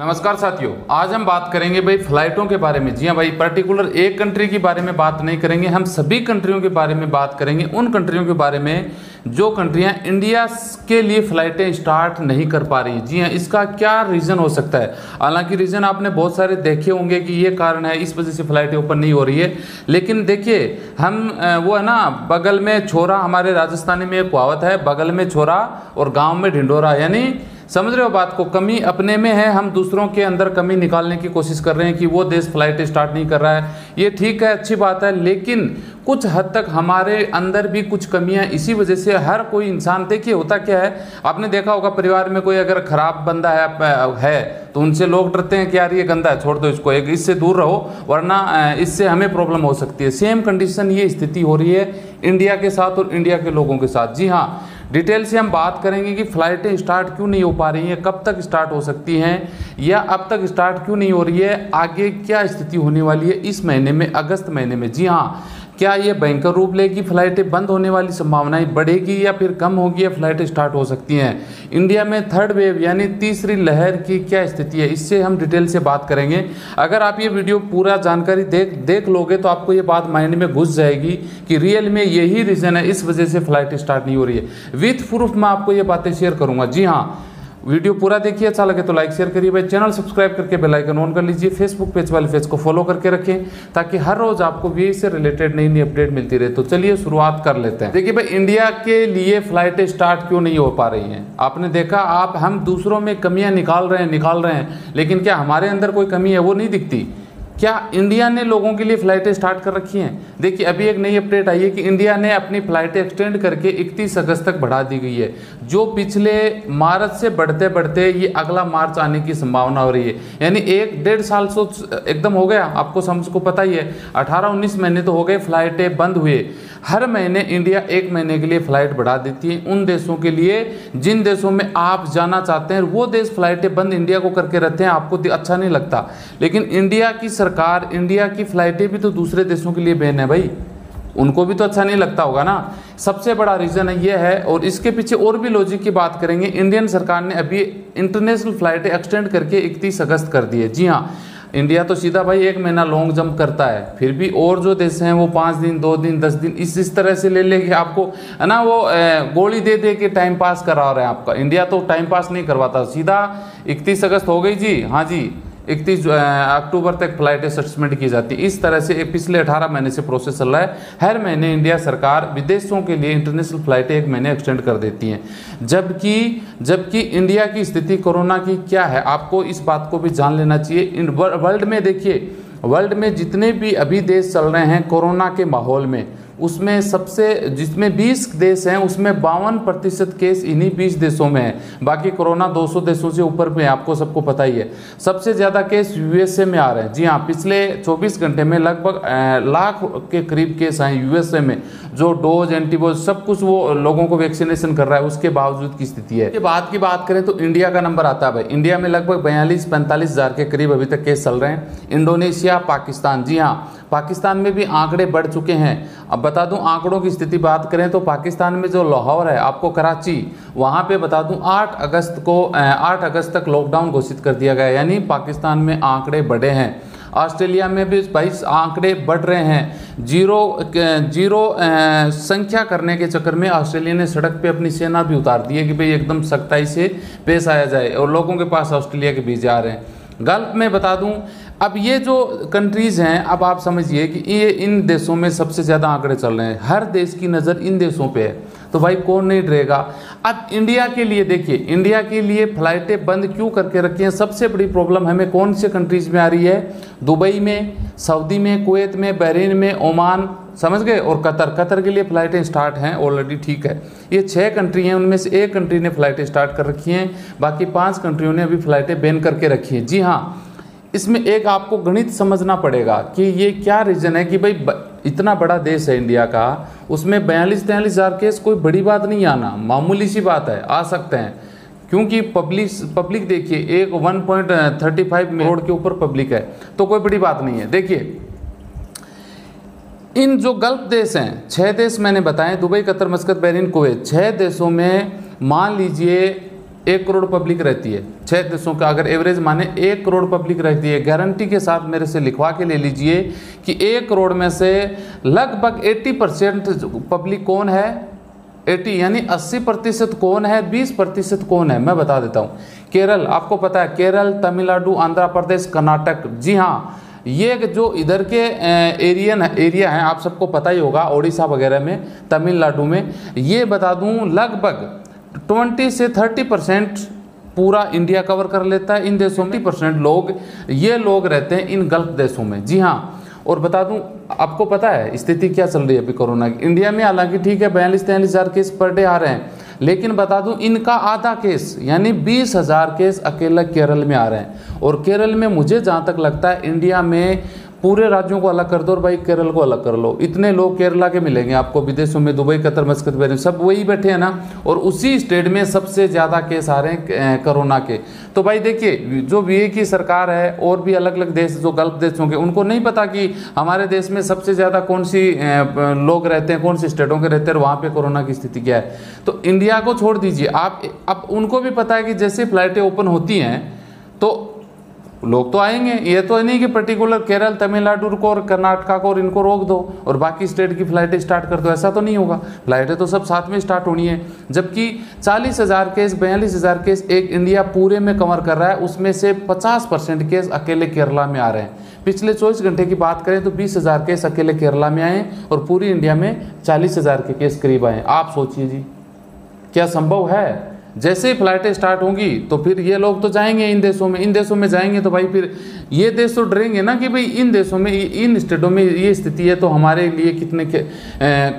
नमस्कार साथियों, आज हम बात करेंगे भाई फ्लाइटों के बारे में। जी हाँ भाई, पर्टिकुलर एक कंट्री के बारे में बात नहीं करेंगे, हम सभी कंट्रियों के बारे में बात करेंगे। उन कंट्रियों के बारे में जो कंट्रियाँ इंडिया के लिए फ्लाइटें स्टार्ट नहीं कर पा रही। जी हाँ इसका क्या रीज़न हो सकता है? हालाँकि रीज़न आपने बहुत सारे देखे होंगे कि ये कारण है, इस वजह से फ्लाइटें ओपन नहीं हो रही है। लेकिन देखिए, हम वो है ना, बगल में छोरा हमारे राजस्थानी में एक है, बगल में छोरा और गाँव में ढिंडोरा। यानी समझ रहे हो बात को? कमी अपने में है, हम दूसरों के अंदर कमी निकालने की कोशिश कर रहे हैं कि वो देश फ़्लाइट स्टार्ट नहीं कर रहा है। ये ठीक है, अच्छी बात है, लेकिन कुछ हद तक हमारे अंदर भी कुछ कमियाँ इसी वजह से हर कोई इंसान, देखिए होता क्या है, आपने देखा होगा परिवार में कोई अगर खराब बंदा है है तो उनसे लोग डरते हैं कि यार ये गंदा है, छोड़ दो इसको, एक इससे दूर रहो, वरना इससे हमें प्रॉब्लम हो सकती है। सेम कंडीशन ये स्थिति हो रही है इंडिया के साथ और इंडिया के लोगों के साथ। जी हाँ डिटेल से हम बात करेंगे कि फ़्लाइटें स्टार्ट क्यों नहीं हो पा रही हैं, कब तक स्टार्ट हो सकती हैं, या अब तक स्टार्ट क्यों नहीं हो रही है, आगे क्या स्थिति होने वाली है इस महीने में, अगस्त महीने में। जी हाँ क्या ये भयंकर रूप लेगी? फ्लाइटें बंद होने वाली संभावनाएँ बढ़ेगी या फिर कम होगी या फ्लाइटें स्टार्ट हो सकती हैं? इंडिया में थर्ड वेव यानी तीसरी लहर की क्या स्थिति है? इससे हम डिटेल से बात करेंगे। अगर आप ये वीडियो पूरा जानकारी देख देख लोगे तो आपको ये बात माइंड में घुस जाएगी कि रियल में यही रीज़न है, इस वजह से फ़्लाइट स्टार्ट नहीं हो रही है। विथ प्रूफ मैं आपको ये बातें शेयर करूँगा। जी हाँ वीडियो पूरा देखिए अच्छा लगे तो लाइक शेयर करिए भाई। चैनल सब्सक्राइब करके बेल आइकन ऑन कर लीजिए। फेसबुक पेज वाले पेज को फॉलो करके रखें, ताकि हर रोज आपको वी से रिलेटेड नई नई अपडेट मिलती रहे। तो चलिए शुरुआत कर लेते हैं। देखिए भाई इंडिया के लिए फ्लाइटें स्टार्ट क्यों नहीं हो पा रही हैं? आपने देखा, आप, हम दूसरों में कमियाँ निकाल रहे हैं, निकाल रहे हैं, लेकिन क्या हमारे अंदर कोई कमी है? वो नहीं दिखती। क्या इंडिया ने लोगों के लिए फ़्लाइटें स्टार्ट कर रखी हैं? देखिए, अभी एक नई अपडेट आई है कि इंडिया ने अपनी फ़्लाइटें एक्सटेंड करके 31 अगस्त तक बढ़ा दी गई है, जो पिछले मार्च से बढ़ते बढ़ते ये अगला मार्च आने की संभावना हो रही है। यानी एक डेढ़ साल से एकदम हो गया, आपको समझ को पता ही है। अठारह उन्नीस महीने तो हो गए, फ्लाइटें बंद हुए। हर महीने इंडिया एक महीने के लिए फ़्लाइट बढ़ा देती है। उन देशों के लिए, जिन देशों में आप जाना चाहते हैं, वो देश फ्लाइटें बंद इंडिया को करके रहते हैं, आपको अच्छा नहीं लगता। लेकिन इंडिया की सरकार इंडिया की फ़्लाइटें भी तो दूसरे देशों के लिए बैन है भाई। उनको भी तो अच्छा नहीं लगता होगा ना। सबसे बड़ा रीज़न ये है और इसके पीछे और भी लॉजिक की बात करेंगे। इंडियन सरकार ने अभी इंटरनेशनल फ़्लाइटें एक्सटेंड करके इकतीस अगस्त कर दी है। जी हाँ इंडिया तो सीधा भाई एक महीना लॉन्ग जंप करता है। फिर भी और जो देश हैं, वो पाँच दिन, दो दिन, दस दिन, इस इस तरह से ले लेके आपको, है ना, वो गोली दे दे के टाइम पास करा रहे हैं आपका। इंडिया तो टाइम पास नहीं करवाता। सीधा इकतीस अगस्त हो गई जी। हाँ जी। इकतीस अक्टूबर तक फ़्लाइट असेसमेंट की जाती है। इस तरह से पिछले अठारह महीने से प्रोसेस चल रहा है। हर महीने इंडिया सरकार विदेशों के लिए इंटरनेशनल फ्लाइटें एक महीने एक्सटेंड कर देती हैं। जबकि जबकि इंडिया की स्थिति कोरोना की क्या है, आपको इस बात को भी जान लेना चाहिए। वर्ल्ड में देखिए, वर्ल्ड में जितने भी अभी देश चल रहे हैं कोरोना के माहौल में उसमें सबसे, जिसमें 20 देश हैं, उसमें बावन प्रतिशत केस इन्हीं 20 देशों में है। बाकी कोरोना 200 देशों से ऊपर में आपको सबको पता ही है। सबसे ज़्यादा केस यूएसए में आ रहे हैं। जी हाँ पिछले 24 घंटे में लगभग लाख के करीब केस आए यूएसए में। जो डोज, एंटीबोज, सब कुछ वो लोगों को वैक्सीनेशन कर रहा है, उसके बावजूद की स्थिति है। बात की बात करें तो इंडिया का नंबर आता है इंडिया में लगभग बयालीस पैंतालीस हज़ार के करीब अभी तक केस चल रहे हैं। इंडोनेशिया, पाकिस्तान। जी हाँ पाकिस्तान में भी आंकड़े बढ़ चुके हैं। अब बता दूँ आंकड़ों की स्थिति बात करें तो पाकिस्तान में जो लाहौर है, आपको कराची, वहाँ पे बता दूँ 8 अगस्त को 8 अगस्त तक लॉकडाउन घोषित कर दिया गया यानी पाकिस्तान में आंकड़े बढ़े हैं। ऑस्ट्रेलिया में भी बाईस आंकड़े बढ़ रहे हैं। ज़ीरो ज़ीरो संख्या करने के चक्कर में ऑस्ट्रेलिया ने सड़क पे अपनी सेना भी उतार दी है कि भाई एकदम सख्ताई से पेश आया जाए और लोगों के पास ऑस्ट्रेलिया के वीज़े आ रहे हैं। गल्फ में बता दूँ, अब ये जो कंट्रीज़ हैं, अब आप समझिए कि ये इन देशों में सबसे ज़्यादा आंकड़े चल रहे हैं। हर देश की नज़र इन देशों पे है। तो भाई कौन नहीं डरेगा? अब इंडिया के लिए देखिए इंडिया के लिए फ़्लाइटें बंद क्यों करके रखी हैं? सबसे बड़ी प्रॉब्लम हमें कौन से कंट्रीज़ में आ रही है? दुबई में, सऊदी में, कुवैत में, बहरीन में, ओमान, समझ गए? और कतर कतर के लिए फ़्लाइटें स्टार्ट हैं ऑलरेडी ठीक है। ये छः कंट्री हैं, उनमें से एक कंट्री ने फ़्लाइटें स्टार्ट कर रखी हैं, बाकी पाँच कंट्रियों ने अभी फ़्लाइटें बैन करके रखी हैं। जी हाँ इसमें एक आपको गणित समझना पड़ेगा कि ये क्या रीज़न है कि भाई इतना बड़ा देश है इंडिया का, उसमें बयालीस तैंतालीस हज़ार केस, कोई बड़ी बात नहीं आना। मामूली सी बात है, आ सकते हैं। क्योंकि पब्लिक पब्लिक देखिए, एक 1.35 करोड़ के ऊपर पब्लिक है तो कोई बड़ी बात नहीं है। देखिए, इन जो गल्फ देश हैं छः देश मैंने बताए, Dubai, Qatar, Muscat, Bahrain, Kuwait छः देशों में मान लीजिए एक करोड़ पब्लिक रहती है। छः देशों का अगर एवरेज माने एक करोड़ पब्लिक रहती है गारंटी के साथ मेरे से लिखवा के ले लीजिए कि एक करोड़ में से लगभग 80 परसेंट पब्लिक कौन है? 80 यानी 80 प्रतिशत कौन है? 20 प्रतिशत कौन है? मैं बता देता हूँ। केरल, आपको पता है, केरल, तमिलनाडु, आंध्र प्रदेश, कर्नाटक। जी हाँ ये जो इधर के एरियन एरिया हैं, आप सबको पता ही होगा, ओडिशा वगैरह में, तमिलनाडु में। ये बता दूँ, लगभग 20 से 30 परसेंट पूरा इंडिया कवर कर लेता है, इन देशों में। परसेंट लोग, ये लोग रहते हैं इन गल्फ देशों में। जी हाँ और बता दूँ, आपको पता है, स्थिति क्या चल रही है अभी कोरोना की? इंडिया में हालाँकि ठीक है, बयालीस तैंतालीस हज़ार केस पर डे आ रहे हैं, लेकिन बता दूँ, इनका आधा केस, यानी बीस हज़ार केस अकेला केरल में आ रहे हैं। और केरल में मुझे जहाँ तक लगता है, इंडिया में पूरे राज्यों को अलग कर दो और भाई केरल को अलग कर लो। इतने लोग केरला के मिलेंगे आपको, विदेशों में, दुबई, कतर, मस्कत बैरिन सब वही बैठे हैं ना? और उसी स्टेट में सबसे ज़्यादा केस आ रहे हैं कोरोना के। तो भाई देखिए, जो वीए की सरकार है और भी अलग अलग देश, जो गल्फ देश होंगे उनको नहीं पता कि हमारे देश में सबसे ज़्यादा कौन सी लोग रहते हैं कौन सी स्टेटों के रहते हैं वहाँ पर कोरोना की स्थिति क्या है। तो इंडिया को छोड़ दीजिए। आप, अब उनको भी पता है कि जैसे फ्लाइटें ओपन होती हैं तो लोग तो आएँगे। ये तो नहीं कि पर्टिकुलर केरल, तमिलनाडु को और कर्नाटका को और इनको रोक दो और बाकी स्टेट की फ्लाइटें स्टार्ट कर दो। ऐसा तो नहीं होगा। फ्लाइटें तो सब साथ में स्टार्ट होनी है। जबकि चालीस हज़ार केस बयालीस हज़ार केस एक इंडिया पूरे में कवर कर रहा है। उसमें से पचास परसेंट केस अकेले केरला में आ रहे हैं। पिछले चौबीस घंटे की बात करें तो बीस हज़ार केस अकेले केरला में आए और पूरी इंडिया में चालीस हज़ार के केस करीब आए आप सोचिए जी, क्या संभव है? जैसे ही फ्लाइटें स्टार्ट होंगी तो फिर ये लोग तो जाएँगे इन देशों में, इन देशों में जाएँगे तो भाई फिर ये देश तो डरेंगे ना कि भाई इन देशों में इन स्टेटों में ये स्थिति है तो हमारे लिए कितने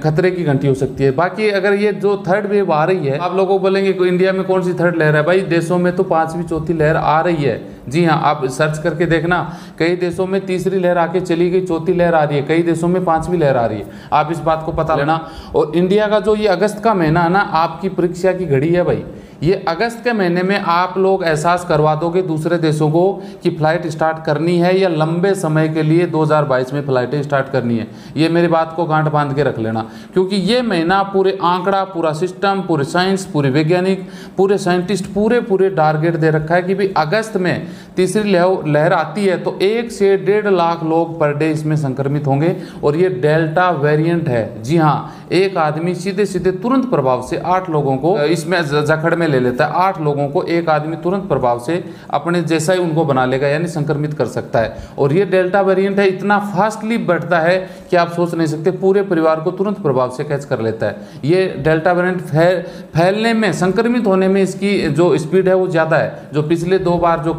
खतरे की घंटी हो सकती है। बाकी अगर ये जो थर्ड वेव आ रही है, आप लोगों को बोलेंगे इंडिया में कौन सी थर्ड लहर है? भाई देशों में तो पांचवी, चौथी लहर आ रही है। जी हाँ आप सर्च करके देखना, कई देशों में तीसरी लहर आके चली गई, चौथी लहर आ रही है। कई देशों में पांचवी लहर आ रही है। आप इस बात को पता लेना। और इंडिया का जो ये अगस्त का महीना है ना, आपकी परीक्षा की घड़ी है भाई। ये अगस्त के महीने में आप लोग एहसास करवा दोगे दूसरे देशों को कि फ़्लाइट स्टार्ट करनी है या लंबे समय के लिए 2022 में फ़्लाइटें स्टार्ट करनी है। ये मेरी बात को गांठ बाँध के रख लेना। क्योंकि ये महीना पूरे आंकड़ा, पूरा सिस्टम, पूरे साइंस, पूरे वैज्ञानिक, पूरे साइंटिस्ट पूरे पूरे टारगेट दे रखा है कि भाई अगस्त में तीसरी लहर आती है तो एक से डेढ़ लाख लोग पर डे इसमें संक्रमित होंगे और ये डेल्टा वेरियंट है। जी हाँ एक आदमी सीधे सीधे तुरंत प्रभाव से आठ लोगों को इसमें जखड़ में ले लेता है। आठ लोगों को एक आदमी तुरंत प्रभाव से अपने जैसा ही उनको बना लेगा, यानी संक्रमित कर सकता है। और ये डेल्टा वेरिएंट है, इतना फास्टली बढ़ता है कि आप सोच नहीं सकते, पूरे परिवार को तुरंत प्रभाव से कैच कर लेता है। ये डेल्टा वेरिएंट फैल फैलने में, संक्रमित होने में इसकी जो स्पीड है वो ज़्यादा है। जो पिछले दो बार जो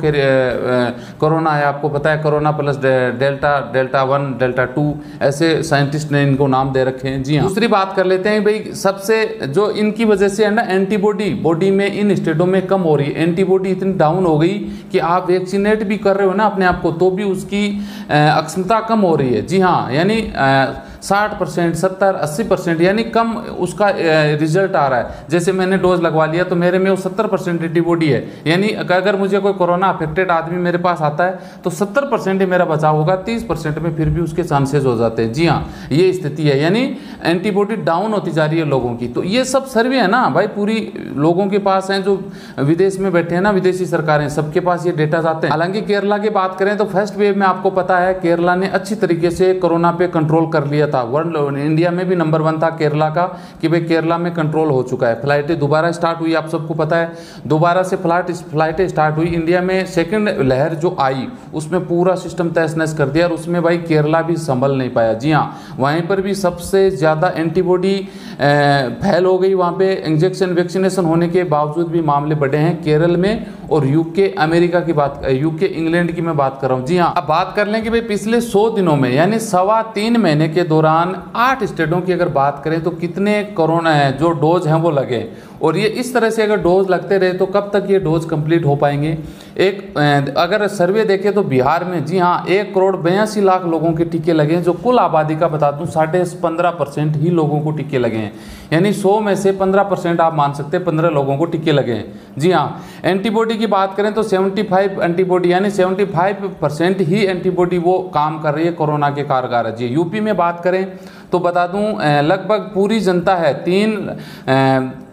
कोरोना है, आपको पता है, corona plus delta delta one, delta two, ऐसे साइंटिस्ट ने इनको नाम दे रखे हैं। जी हाँ। दूसरी बात कर लेते हैं भाई, सबसे जो इनकी वजह से है ना, एंटीबॉडी, बॉडी में इन स्टेटों में कम हो रही है। एंटीबॉडी इतनी डाउन हो गई कि आप वैक्सीनेट भी कर रहे हो ना अपने आप को तो भी उसकी अक्षमता कम हो रही है। जी हाँ यानी 呃 साठ परसेंट, सत्तर, अस्सी परसेंट, यानी कम उसका रिज़ल्ट आ रहा है। जैसे मैंने डोज लगवा लिया तो मेरे में वो सत्तर परसेंट एंटीबॉडी है। यानी अगर मुझे कोई कोरोना अफेक्टेड आदमी मेरे पास आता है तो सत्तर परसेंट ही मेरा बचाव होगा, तीस परसेंट में फिर भी उसके चांसेज हो जाते हैं। जी हाँ ये स्थिति है। यानी एंटीबॉडी डाउन होती जा रही है लोगों की। तो ये सब सर्वे है ना, भाई, पूरी लोगों के पास हैं, जो विदेश में बैठे हैं ना, विदेशी सरकारें, सबके पास ये डेटा जाते हैं। हालाँकि केरला की बात करें तो फ़र्स्ट वेव में आपको पता है, केरला ने अच्छी तरीके से कोरोना पे कंट्रोल कर लिया था। वर्ल्ड इंडिया में भी नंबर वन था केरला का, कि भाई केरला में कंट्रोल हो चुका है। फ्लाइटें दोबारा स्टार्ट हुई, आप सबको पता है। दोबारा से फ़्लाइट फ्लाइटें स्टार्ट हुई। इंडिया में सेकेंड लहर जो आई, उसमें पूरा सिस्टम तहस नहस कर दिया और उसमें भाई केरला भी संभल नहीं पाया। जी हाँ वहीं पर भी सबसे ज़्यादा एंटीबॉडी फैल हो गई वहाँ पे। इंजेक्शन वैक्सीनेशन होने के बावजूद भी मामले बढ़े हैं। केरल में और यूके अमेरिका की बात यूके इंग्लैंड की मैं बात कर रहा हूँ। जी हाँ अब बात कर लें कि भाई पिछले सौ दिनों में, यानी सवा तीन महीने के दौरान आठ स्टेटों की अगर बात करें तो कितने कोरोना हैं, जो डोज हैं वो लगे। और ये इस तरह से अगर डोज लगते रहे तो कब तक ये डोज कंप्लीट हो पाएँगे? एक अगर सर्वे देखें तो बिहार में, जी हाँ एक करोड़ बयासी लाख लोगों के टीके लगे हैं, जो कुल आबादी का बता दूँ, साढ़े पंद्रह परसेंट ही लोगों को टीके लगे हैं। यानी सौ में से पंद्रह परसेंट आप मान सकते हैं, पंद्रह लोगों को टीके लगे हैं। जी हाँ एंटीबॉडी की बात करें तो सेवेंटी फाइव एंटीबॉडी, यानी सेवेंटी फाइव परसेंट ही एंटीबॉडी वो काम कर रही है, कोरोना के कारगर। जी, यूपी में बात करें तो बता दूँ लगभग पूरी जनता है, तीन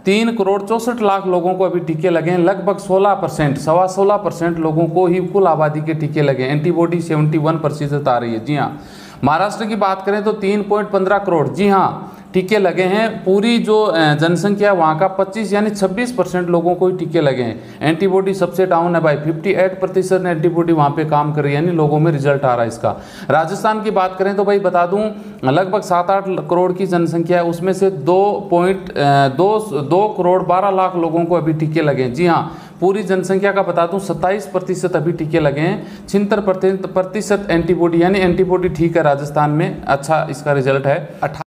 तीन करोड़ चौसठ लाख लोगों को अभी टीके लगे हैं। लगभग 16 परसेंट, सवा सोलह परसेंट लोगों को ही कुल आबादी के टीके लगे एंटीबॉडी 71 प्रतिशत आ रही है। जी हाँ महाराष्ट्र की बात करें तो तीन पॉइंट पंद्रह करोड़। जी हाँ टीके लगे हैं। पूरी जो जनसंख्या वहाँ का 25 यानी 26 परसेंट लोगों को ही टीके लगे हैं। एंटीबॉडी सबसे डाउन है भाई। 58 प्रतिशत एंटीबॉडी वहाँ पे काम कर रही है, यानी लोगों में रिज़ल्ट आ रहा है इसका। राजस्थान की बात करें तो भाई बता दूँ, लगभग सात आठ करोड़ की जनसंख्या है। उसमें से दो पॉइंट दो दो करोड़ बारह लाख लोगों को अभी टीके लगे हैं। जी हाँ पूरी जनसंख्या का बता दूँ, सत्ताईस प्रतिशत अभी टीके लगे हैं। छिहत्तर प्रतिशत एंटीबॉडी, यानी एंटीबॉडी ठीक है राजस्थान में। अच्छा इसका रिज़ल्ट है।